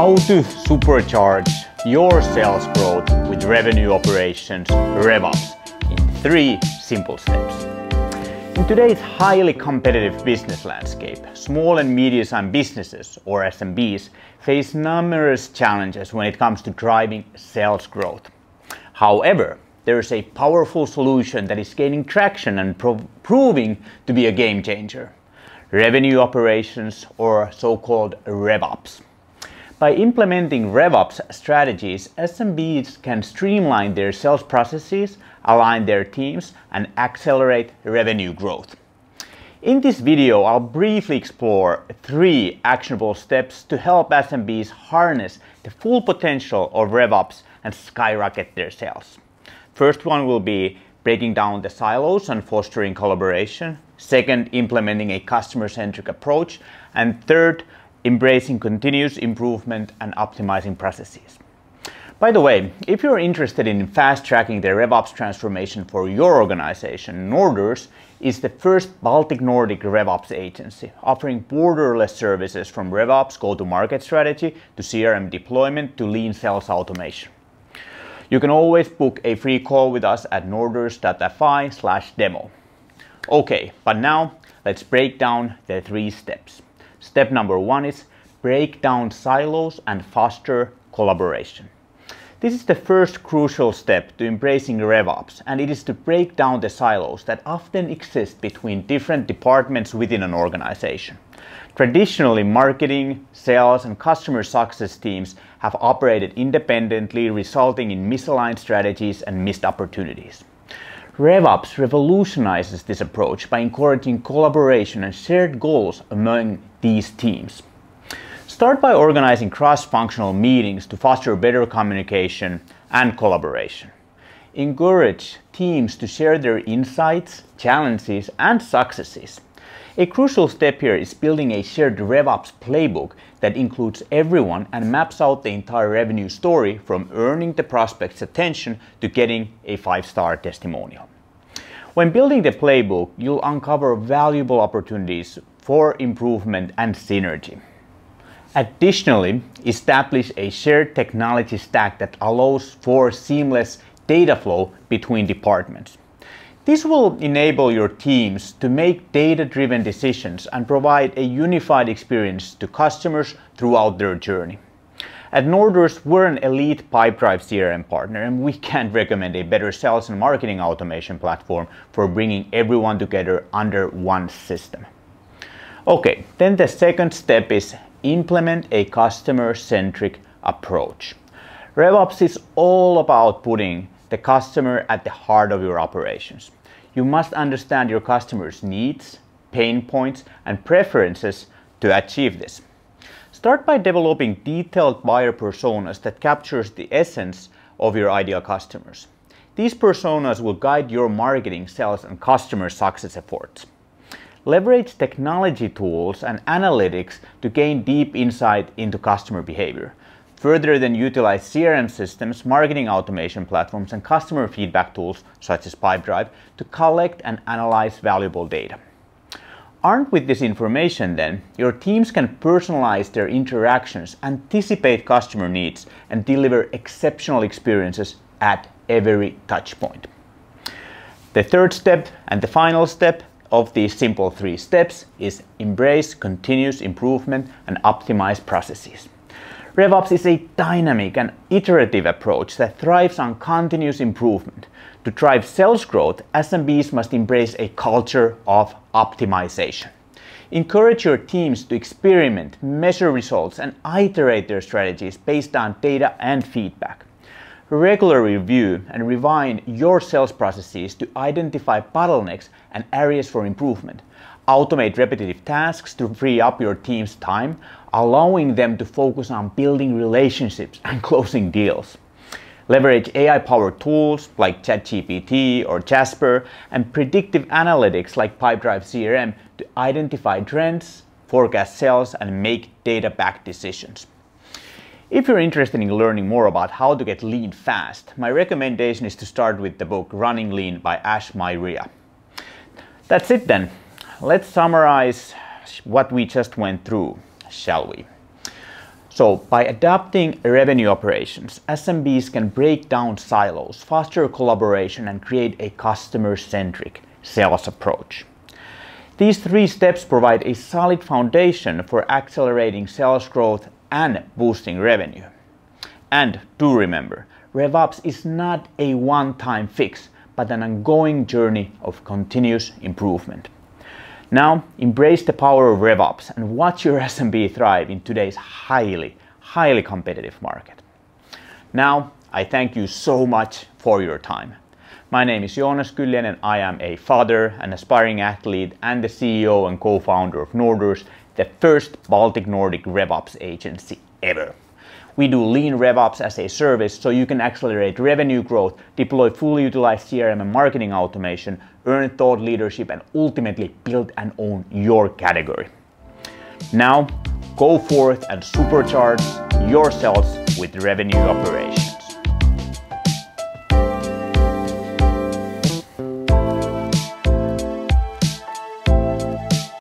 How to supercharge your sales growth with revenue operations RevOps in three simple steps. In today's highly competitive business landscape, small and medium-sized businesses, or SMBs, face numerous challenges when it comes to driving sales growth. However, there is a powerful solution that is gaining traction and pro- proving to be a game changer. Revenue operations, or so-called RevOps. By implementing RevOps strategies, SMBs can streamline their sales processes, align their teams, and accelerate revenue growth. In this video, I'll briefly explore three actionable steps to help SMBs harness the full potential of RevOps and skyrocket their sales. First one will be breaking down the silos and fostering collaboration. Second, implementing a customer-centric approach. And third, embracing continuous improvement and optimizing processes. By the way, if you're interested in fast tracking the RevOps transformation for your organization, Norders is the first Baltic Nordic RevOps agency, offering borderless services from RevOps go-to-market strategy to CRM deployment to lean sales automation. You can always book a free call with us at norders.fi slash demo. Okay, but now let's break down the three steps. Step number one is break down silos and foster collaboration. This is the first crucial step to embracing RevOps, and it is to break down the silos that often exist between different departments within an organization. Traditionally, marketing, sales, and customer success teams have operated independently, resulting in misaligned strategies and missed opportunities. RevOps revolutionizes this approach by encouraging collaboration and shared goals among these teams. Start by organizing cross-functional meetings to foster better communication and collaboration. Encourage teams to share their insights, challenges, and successes. A crucial step here is building a shared RevOps playbook that includes everyone and maps out the entire revenue story from earning the prospect's attention to getting a five-star testimonial. When building the playbook, you'll uncover valuable opportunities for improvement and synergy. Additionally, establish a shared technology stack that allows for seamless data flow between departments. This will enable your teams to make data-driven decisions and provide a unified experience to customers throughout their journey. At Norders, we're an elite Pipedrive CRM partner, and we can't recommend a better sales and marketing automation platform for bringing everyone together under one system. Okay, then the second step is implement a customer-centric approach. RevOps is all about putting the customer at the heart of your operations. You must understand your customers' needs, pain points, and preferences to achieve this. Start by developing detailed buyer personas that captures the essence of your ideal customers. These personas will guide your marketing, sales, and customer success efforts. Leverage technology tools and analytics to gain deep insight into customer behavior. Further, then utilize CRM systems, marketing automation platforms, and customer feedback tools such as Pipedrive to collect and analyze valuable data. Armed with this information then, your teams can personalize their interactions, anticipate customer needs, and deliver exceptional experiences at every touchpoint. The third step and the final step of these simple three steps is embrace continuous improvement and optimize processes. RevOps is a dynamic and iterative approach that thrives on continuous improvement. To drive sales growth, SMBs must embrace a culture of optimization. Encourage your teams to experiment, measure results, and iterate their strategies based on data and feedback. Regularly review and refine your sales processes to identify bottlenecks and areas for improvement. Automate repetitive tasks to free up your team's time, allowing them to focus on building relationships and closing deals. Leverage AI-powered tools like ChatGPT or Jasper and predictive analytics like Pipedrive CRM to identify trends, forecast sales, and make data-backed decisions. If you're interested in learning more about how to get lean fast, my recommendation is to start with the book Running Lean by Ash Maurya. That's it then. Let's summarize what we just went through, shall we? So by adapting revenue operations, SMBs can break down silos, foster collaboration and create a customer-centric sales approach. These three steps provide a solid foundation for accelerating sales growth and boosting revenue. And do remember, RevOps is not a one-time fix, but an ongoing journey of continuous improvement. Now, embrace the power of RevOps and watch your SMB thrive in today's highly, highly competitive market. Now, I thank you so much for your time. My name is Joonas Kylliäinen and I am a father, an aspiring athlete, and the CEO and co-founder of Norders, the first Baltic Nordic RevOps agency ever. We do lean RevOps as a service so you can accelerate revenue growth, deploy fully utilized CRM and marketing automation, earn thought leadership, and ultimately build and own your category. Now, go forth and supercharge your sales with revenue operations.